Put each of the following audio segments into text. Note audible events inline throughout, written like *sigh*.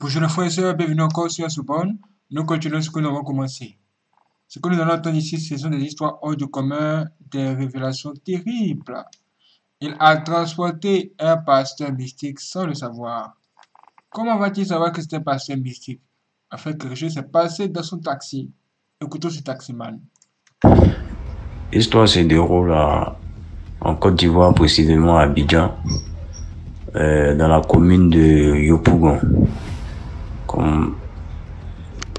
Bonjour les frères et sœurs, bienvenue encore sur Soubonne. Nous continuons ce que nous avons commencé. Ce que nous allons entendre ici, ce sont des histoires hors du commun, des révélations terribles. Il a transporté un pasteur mystique sans le savoir. Comment va-t-il savoir que c'est un pasteur mystique? En fait, quelque chose s'est passé dans son taxi. Écoutons ce taximan. L'histoire se déroule à- en Côte d'Ivoire, précisément à Abidjan, euh, dans la commune de Yopougon. Comme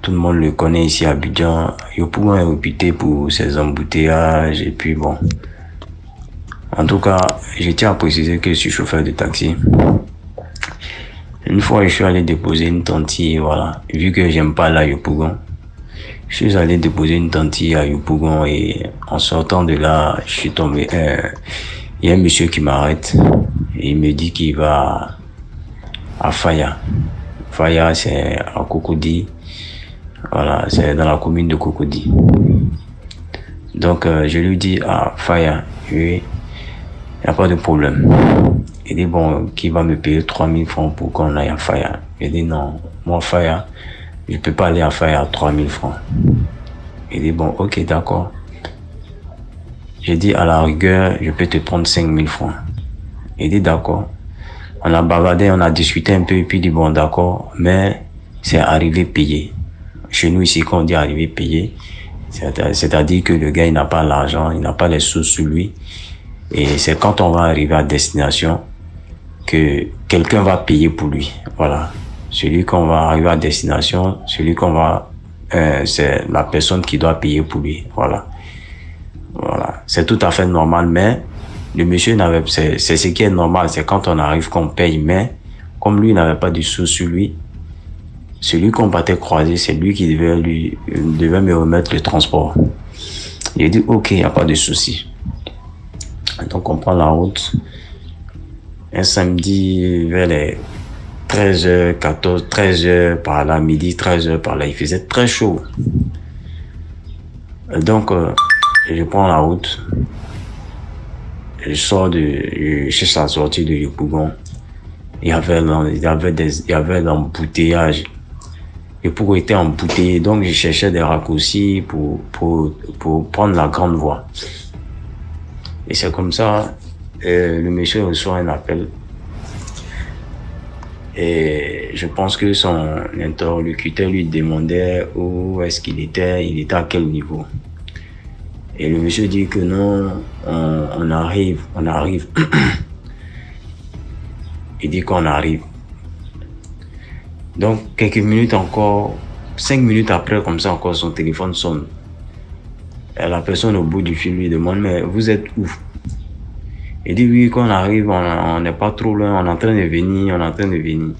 tout le monde le connaît ici à Abidjan, Yopougon est réputé pour ses embouteillages et puis bon. En tout cas, je tiens à préciser que je suis chauffeur de taxi. Une fois, je suis allé déposer une tentille, voilà. Vu que j'aime pas la Yopougon, je suis allé déposer une tentille à Yopougon et en sortant de là, je suis tombé. euh, Il y a un monsieur qui m'arrête et il me dit qu'il va à Faya. Faya, c'est à Cocody. Voilà, c'est dans la commune de Cocody. Donc, euh, je lui dis, ah, Faya, oui, il n'y a pas de problème. Il dit, bon, qui va me payer 3000 francs pour qu'on aille à Faya? Il dit, non, moi, Faya, je peux pas aller à Faya à 3000 francs. Il dit, bon, ok, d'accord. J'ai dit, à la rigueur, je peux te prendre 5000 francs. Il dit, d'accord. On a bavardé, on a discuté un peu, et puis dit, bon, d'accord, mais c'est arrivé payé. Chez nous, ici, quand on dit arrivé payé, c'est- c'est-à-dire que le gars, il n'a pas l'argent, il n'a pas les sous sur lui. Et c'est quand on va arriver à destination que quelqu'un va payer pour lui. Voilà. Celui qu'on va arriver à destination, celui qu'on va, euh, c'est la personne qui doit payer pour lui. Voilà. Voilà. C'est tout à fait normal, mais le monsieur n'avait, c'est, c'est ce qui est normal, c'est quand on arrive qu'on paye, mais comme lui n'avait pas de sous sur lui, celui qu'on battait croiser, c'est lui qui devait lui, me remettre le transport. Il a dit, ok, il n'y a pas de souci. Donc on prend la route. Un samedi vers les 13h, 14, 13h par là, midi, 13h par là, il faisait très chaud. Donc, euh, je prends la route. Je sors de, je cherche la sortie de Yopougon. Il y avait, il y avait des, il y avait l'embouteillage. Et pour être embouteillé, donc je cherchais des raccourcis pour, pour, pour prendre la grande voie. Et c'est comme ça, euh, le monsieur reçoit un appel. Et je pense que son interlocuteur lui demandait où est-ce qu'il était, il était à quel niveau. Et le monsieur dit que non, on, on arrive, on arrive. *clears throat* il dit qu'on arrive. Donc, quelques minutes encore, cinq minutes après, comme ça encore, son téléphone sonne. Et la personne au bout du fil lui demande, mais vous êtes où? Il dit, oui, quand on arrive, on n'est pas trop loin, on est en train de venir, on est en train de venir.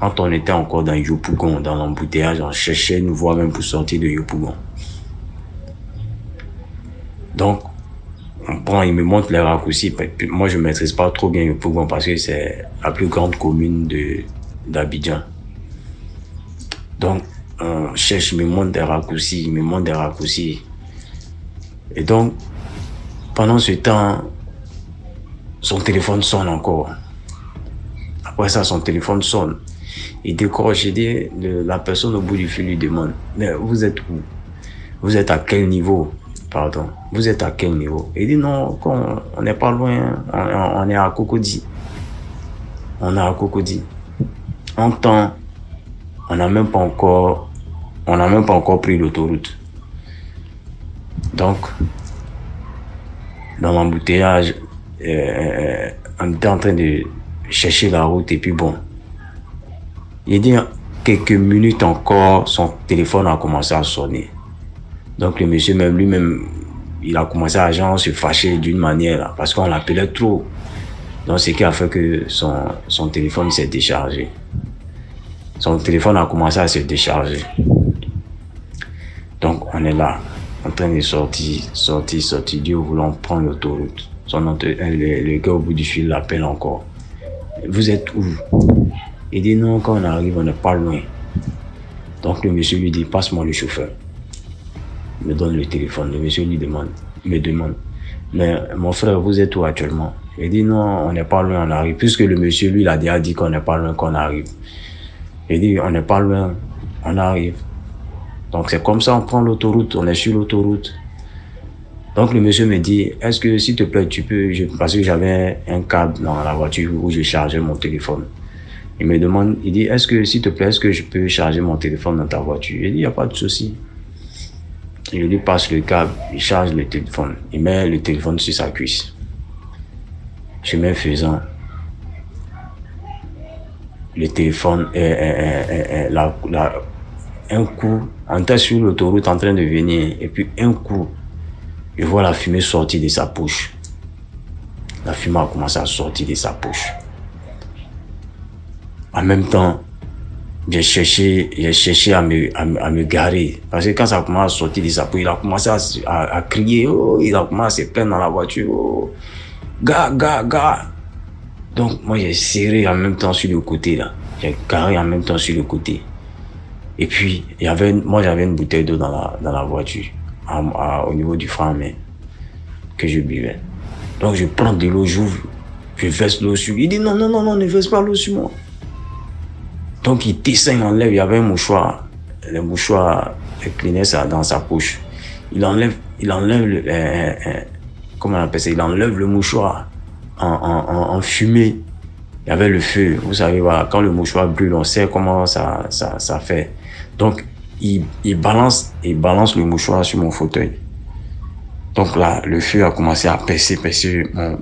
Quand on était encore dans Yopougon, dans l'embouteillage, on cherchait une voie même pour sortir de Yopougon. Donc, on prend, il me montre les raccourcis. Moi, je maîtrise pas trop bien Yopougon parce que c'est la plus grande commune d'Abidjan. Donc, on cherche, il me montre des raccourcis, il me montre des raccourcis. Et donc, pendant ce temps, son téléphone sonne encore. Après ça, son téléphone sonne. Il décroche, le- la personne au bout du fil lui demande, mais vous êtes où? Vous êtes à quel niveau? Pardon. Vous êtes à quel niveau? Il dit, non, on n'est pas loin, on, est à Cocody. On est à Cocody. En temps, on n'a même pas encore, on n'a même pas encore pris l'autoroute. Donc, dans l'embouteillage, euh, on était en train de chercher la route et puis bon. Il dit quelques minutes encore, son téléphone a commencé à sonner. Donc le monsieur même lui-même, il a commencé à se fâcher d'une manière parce qu'on l'appelait trop. Donc ce qui a fait que son, téléphone s'est déchargé. Son téléphone a commencé à se décharger. Donc on est là, en train de sortir, sortir, sortir, Dieu voulant prendre l'autoroute. Son euh, le gars au bout du fil l'appelle encore. Vous êtes où? Il dit non, quand on arrive, on n'est pas loin. Donc le monsieur lui dit, passe-moi le chauffeur. Me donne le téléphone. Le monsieur lui demande, me demande, mais mon frère, vous êtes où actuellement? Il dit non, on n'est pas loin, on arrive. Puisque le monsieur, lui, a déjà dit qu'on n'est pas loin, qu'on arrive. Il dit, on n'est pas loin, on arrive. Donc c'est comme ça, on prend l'autoroute, on est sur l'autoroute. Donc le monsieur me dit, est-ce que s'il te plaît, tu peux, parce que j'avais un câble dans la voiture où je chargeais mon téléphone. Il me demande, il dit, est-ce que s'il te plaît, est-ce que je peux charger mon téléphone dans ta voiture? Il dit, il n'y a pas de souci. Je lui passe le câble, il charge le téléphone, il met le téléphone sur sa cuisse. Mets faisant. Le téléphone est, est, un coup, on était sur l'autoroute en train de venir, et puis un coup, je vois la fumée sortir de sa poche. La fumée a commencé à sortir de sa poche. En même temps, j'ai cherché, j'ai cherché à me, à, me garer. Parce que quand ça a commencé à sortir de sa poche, il a commencé à, à, crier, oh, il a commencé à se plaindre dans la voiture, oh, gars, gars, gars. Donc, moi, j'ai serré en même temps sur le côté, là. J'ai garé en même temps sur le côté. Et puis, il y avait, moi, j'avais une bouteille d'eau dans la, dans la voiture au niveau du frein mais que je buvais. Donc je prends de l'eau, j'ouvre, je verse l'eau sur lui. Il dit non, non, non, non, ne verse pas l'eau sur moi. Donc il descend, il enlève, il y avait un mouchoir, le mouchoir, le Kleenex dans sa poche. Il enlève, il enlève le, comment on appelle ça, il enlève le mouchoir en, fumée. Il y avait le feu. Vous savez, quand le mouchoir brûle, on sait comment ça, ça, fait. Donc, il, balance, il balance le mouchoir sur mon fauteuil. Donc là, le feu a commencé à percer, percer mon,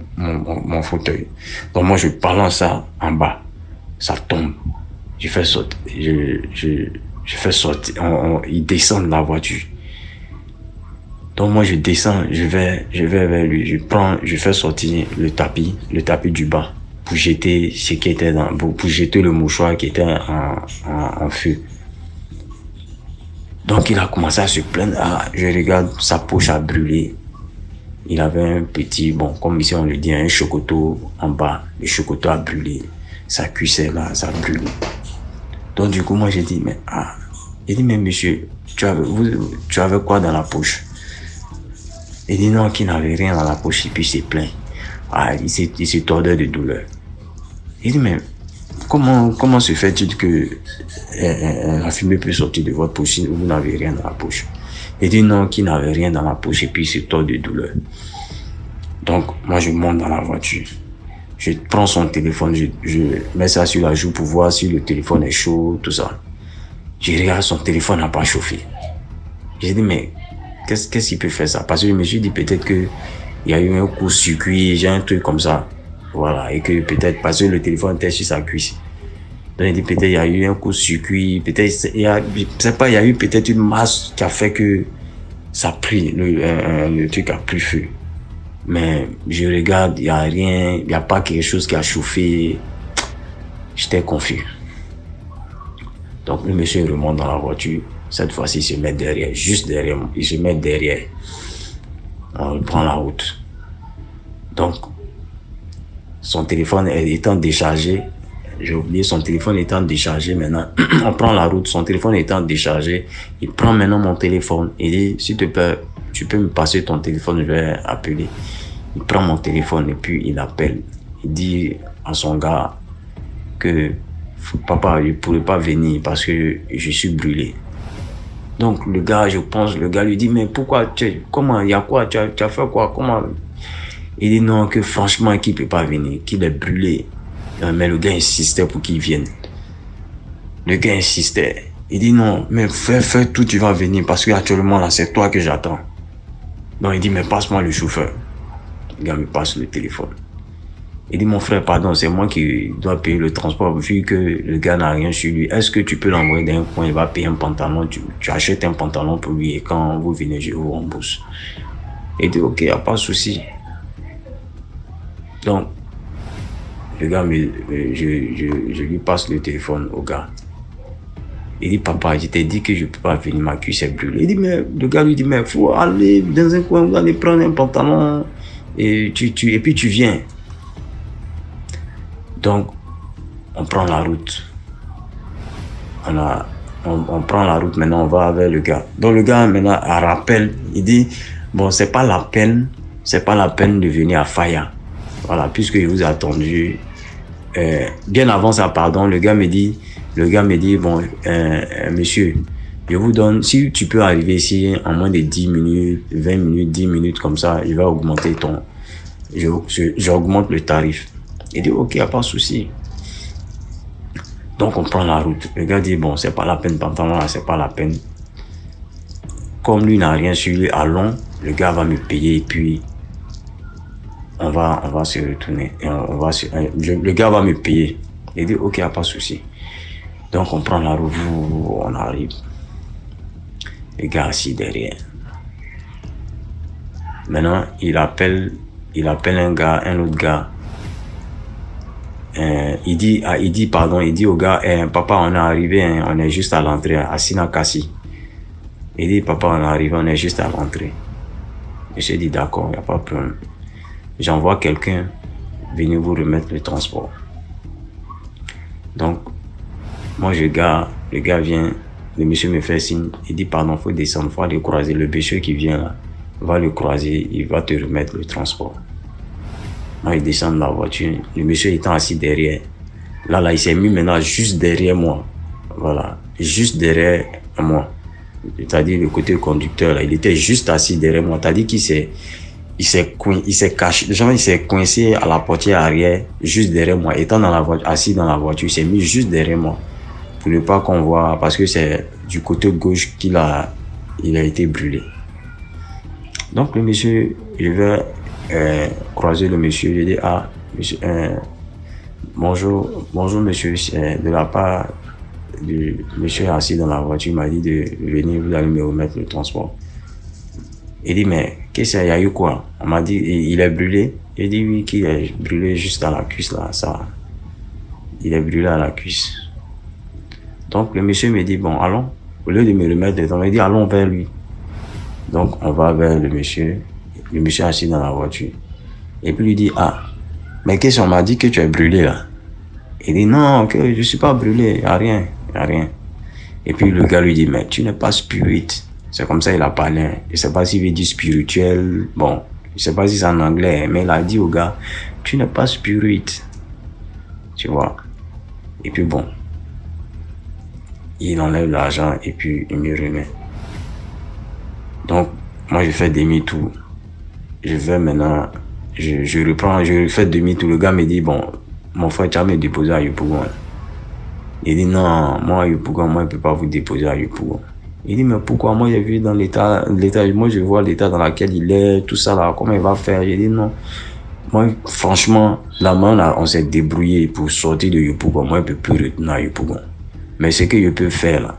mon, fauteuil. Donc moi, je balance ça en bas. Ça tombe. Je fais sortir, je, fais sortir, il descend de la voiture. Donc moi, je descends, je vais, je vais vers lui, je prends, je fais sortir le tapis, le tapis du bas pour jeter ce qui était dans, pour, jeter le mouchoir qui était en, en, feu. Donc il a commencé à se plaindre. Ah, je regarde, sa poche a brûlé. Il avait un petit, bon, comme ici on le dit, un chocoto en bas. Le chocoto a brûlé. Sa cuissère là, ça a brûlé. Donc du coup, moi j'ai dit, mais ah, il dit, mais monsieur, tu avais, vous, tu avais quoi dans la poche? Il dit non, qu'il n'avait rien dans la poche et puis il s'est plaint. Ah, il s'est tordé de douleur. Il dit, mais comment, comment se fait-il que euh, euh, la fumée peut sortir de votre poche si vous n'avez rien dans la poche? Il dit non, qu'il n'avait rien dans la poche et puis il se tord de douleur. Donc, moi, je monte dans la voiture. Je prends son téléphone, je, je mets ça sur la joue pour voir si le téléphone est chaud, tout ça. Je regarde, son téléphone n'a pas chauffé. J'ai dit, mais qu'est-ce qu'il peut faire ça? Parce que je me suis dit peut-être que il y a eu un coup circuit, j'ai un truc comme ça. Voilà, et que peut-être parce que le téléphone était sur sa cuisse. Donc il dit peut-être il y a eu un coup circuit, peut-être il y a, sais pas, il y a eu peut-être une masse qui a fait que ça a pris, le, le truc a pris feu. Mais je regarde, il y a rien, il n'y a pas quelque chose qui a chauffé. J'étais confus. Donc le monsieur remonte dans la voiture. Cette fois-ci, il se met derrière, juste derrière. Il se met derrière. On prend la route. Donc, son téléphone étant déchargé, j'ai oublié son téléphone étant déchargé maintenant, *clears throat* on prend la route, son téléphone étant déchargé, il prend maintenant mon téléphone, il dit, s'il te plaît, tu peux me passer ton téléphone, je vais appeler. Il prend mon téléphone et puis il appelle. Il dit à son gars que papa, je ne pourrais pas venir parce que je suis brûlé. Donc le gars, je pense, le gars lui dit, mais pourquoi, comment, il y a quoi, tu as, tu as fait quoi, comment? Il dit non, que franchement, qu'il ne peut pas venir, qu'il est brûlé. Mais le gars insistait pour qu'il vienne. Le gars insistait. Il dit non, mais fais, fais tout, tu vas venir parce qu'actuellement là, c'est toi que j'attends. Donc il dit, mais passe-moi le chauffeur. Le gars me passe le téléphone. Il dit, mon frère, pardon, c'est moi qui dois payer le transport vu que le gars n'a rien sur lui. Est-ce que tu peux l'envoyer d'un coin, il va payer un pantalon, tu, tu, achètes un pantalon pour lui et quand vous venez, je vous rembourse. Il dit, ok, n'y a pas de souci. Donc, le gars, je, je, lui passe le téléphone au gars. Il dit, papa, je t'ai dit que je ne peux pas venir, ma cuisse est brûlée. Il dit, mais le gars lui dit, mais il faut aller dans un coin, aller prendre un pantalon et, tu, tu, et puis tu viens. Donc, on prend la route. On, a, on, prend la route, maintenant on va avec le gars. Donc le gars maintenant a rappel, il dit, bon, c'est pas la peine, c'est pas la peine de venir à Faya. Voilà, puisque je vous ai attendu. Euh, bien avant ça, pardon, le gars me dit, Le gars me dit, bon, euh, monsieur, je vous donne, si tu peux arriver ici en moins de 10 minutes, 20 minutes, 10 minutes comme ça, je vais augmenter ton, j'augmente le tarif. Il dit, ok, a pas de souci. Donc on prend la route. Le gars dit, bon, c'est pas la peine, pantalon là, c'est pas la peine. Comme lui n'a rien sur lui, allons, le gars va me payer et puis on va, on va se retourner. Et on, va le, gars va me payer. Il dit, ok, pas de souci. Donc on prend la route, on arrive. Le gars assis derrière. Maintenant, il appelle, il appelle un gars, un autre gars. Euh, il dit, ah, il dit, pardon, il dit au gars, eh, papa, on est arrivé, hein, on est juste à l'entrée, à Sinakasi. Il dit, papa, on est arrivé, on est juste à l'entrée. Monsieur dit, d'accord, il n'y a pas de problème. J'envoie quelqu'un venir vous remettre le transport. Donc, moi, je gars, le gars vient, le monsieur me fait signe, il dit, pardon, faut descendre, faut aller croiser le monsieur qui vient là. Va le croiser, il va te remettre le transport. Moi, il descend de la voiture, le monsieur étant assis derrière. Là, là, il s'est mis maintenant juste derrière moi. Voilà, juste derrière moi. C'est-à-dire le côté conducteur, là, il était juste assis derrière moi. C'est-à-dire qu'il s'est, il s'est il s'est caché, genre il s'est coincé à la portière arrière, juste derrière moi. Étant dans la voiture, assis dans la voiture, il s'est mis juste derrière moi pour ne pas qu'on voit, parce que c'est du côté gauche qu'il a, il a été brûlé. Donc le monsieur, il veut euh, croiser le monsieur, il dit ah monsieur, euh, bonjour, bonjour monsieur, de la part du monsieur assis dans la voiture, m'a dit de venir, vous allez me remettre le transport. Il dit mais qu'est-ce qu'il y a eu quoi? On m'a dit il est brûlé. Il dit oui qu'il est brûlé juste à la cuisse là, ça. Il est brûlé à la cuisse. Donc le monsieur me dit, bon, allons. Au lieu de me remettre dedans, il dit, allons vers lui. Donc on va vers le monsieur. Le monsieur assis dans la voiture. Et puis lui dit, ah, mais qu'est-ce qu'on m'a dit que tu es brûlé là? Il dit, non, que je suis pas brûlé, il a rien, il a rien. Et puis le gars lui dit, mais tu n'es pas spirit. C'est comme ça il a parlé. Je sais pas s'il veut dire spirituel. Bon, je sais pas si c'est en anglais, mais il a dit au gars, tu n'es pas spirit. Tu vois. Et puis bon, il enlève l'argent et puis il me remet. Donc, moi, je fais demi-tour. Je vais maintenant, je, je reprends, je fais demi-tour. Le gars me dit, bon, mon frère, tu vas me déposer à Yopougon. Il dit, non, moi, à Yopougon, moi, je ne peux pas vous déposer à Yopougon. Il dit, mais pourquoi moi, j'ai vu dans l'état, l'état, moi, je vois l'état dans lequel il est, tout ça là, comment il va faire? J'ai dit, non. Moi, franchement, la main, on s'est débrouillé pour sortir de Yopougon. Moi, je peux plus retourner à Yopougon. Mais ce que je peux faire là,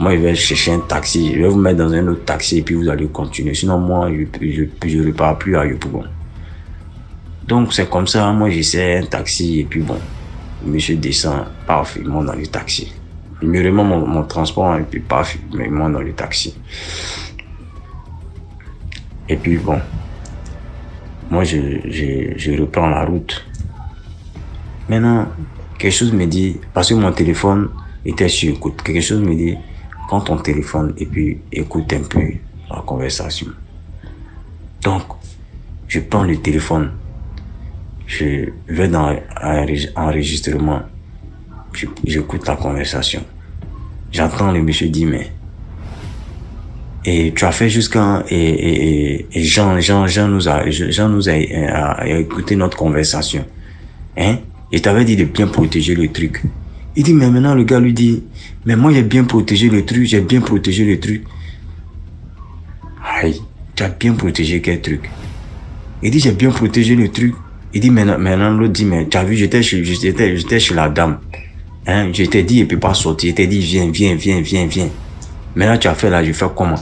moi je vais chercher un taxi, je vais vous mettre dans un autre taxi et puis vous allez continuer. Sinon moi je ne repars plus à Yopougon. Donc c'est comme ça, moi j'essaie un taxi et puis bon, monsieur descend parfaitement dans le taxi. Me remet mon, transport et puis parfaitement dans le taxi. Et puis bon, moi je, je, je reprends la route. Maintenant, quelque chose me dit, parce que mon téléphone, était sur écoute. Quelque chose me dit, prends ton téléphone et puis écoute un peu la conversation. Donc, je prends le téléphone, je vais dans enregistrement, j'écoute la conversation. J'entends le monsieur dire, mais et tu as fait jusqu'à et, Jean Jean Jean nous a Jean nous a, écouté notre conversation hein? Et t'avais dit de bien protéger le truc il dit, mais maintenant le gars lui dit, mais moi j'ai bien protégé le truc, j'ai bien protégé le truc. Aïe, tu as bien protégé quel truc? Il dit, j'ai bien protégé le truc. Il dit, maintenant, maintenant l'autre dit, mais tu as vu, j'étais chez, j'étais chez la dame. Hein, je t'ai dit, il peut pas sortir. Il t'a dit, viens, viens, viens, viens, viens. Maintenant tu as fait là, je fais comment?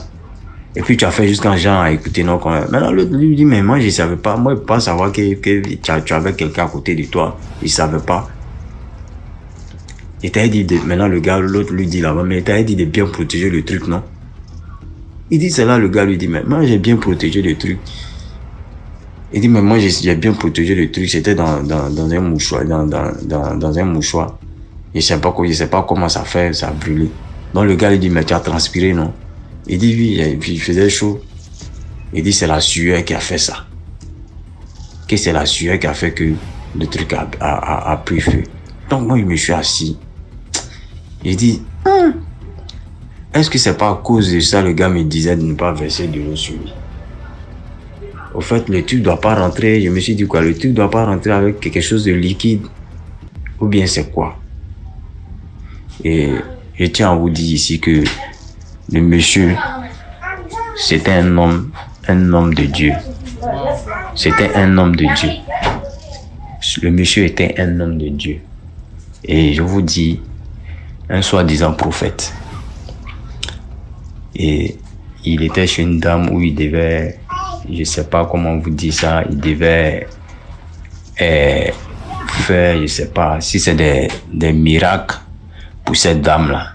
Et puis tu as fait jusqu'à Jean à écouter nos Maintenant l'autre lui dit mais moi je savais pas, moi je peux pas savoir que, que tu, avais quelqu'un à côté de toi. Il savait pas. Il t'a dit, de, maintenant le gars, l'autre lui dit là-bas, mais il t'a dit de bien protéger le truc, non? Il dit cela, le gars lui dit, mais moi j'ai bien protégé le truc. Il dit, mais moi j'ai bien protégé le truc, c'était dans, dans, dans, un mouchoir, dans, dans, dans un mouchoir. Je sais sais pas comment ça fait, ça a brûlé. Donc le gars lui dit, mais tu as transpiré, non? Il dit, oui, il faisait chaud. Il dit, c'est la sueur qui a fait ça. Que c'est la sueur qui a fait que le truc a, a, a, pris feu. Donc moi, je me suis assis. J'ai dit, Hum, est-ce que c'est pas à cause de ça le gars me disait de ne pas verser de l'eau sur lui? Au fait, le tube doit pas rentrer. Je me suis dit quoi Le tube doit pas rentrer avec quelque chose de liquide? Ou bien c'est quoi? Et je tiens à vous dire ici que le monsieur, c'était un homme, un homme de Dieu. C'était un homme de Dieu. Le monsieur était un homme de Dieu. Et je vous dis, un soi-disant prophète. Et il était chez une dame où il devait, je sais pas comment vous dire ça, il devait eh, faire, je sais pas, si c'est des, des miracles pour cette dame-là.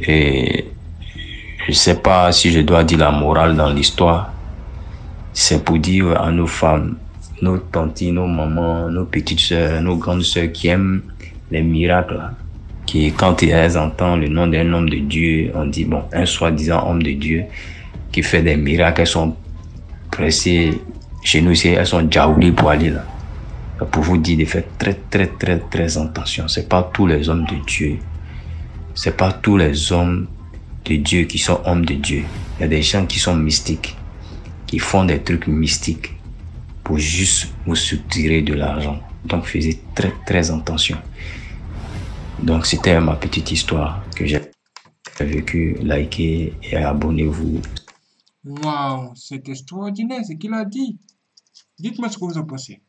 Et je sais pas si je dois dire la morale dans l'histoire. C'est pour dire à nos femmes, nos tantes, nos mamans, nos petites soeurs, nos grandes soeurs qui aiment les miracles, qui quand elles entendent le nom d'un homme de Dieu, on dit, bon, un soi-disant homme de Dieu qui fait des miracles, elles sont pressées, chez nous elles sont jaoulées pour aller là. Pour vous dire de faire très, très, très, très attention. C'est pas tous les hommes de Dieu. C'est pas tous les hommes de Dieu qui sont hommes de Dieu. Il y a des gens qui sont mystiques, qui font des trucs mystiques pour juste vous soutirer de l'argent. Donc, faisez très, très attention. Donc, c'était ma petite histoire que j'ai vécue. Likez et abonnez-vous. Waouh, c'est extraordinaire ce qu'il a dit. Dites-moi ce que vous en pensez.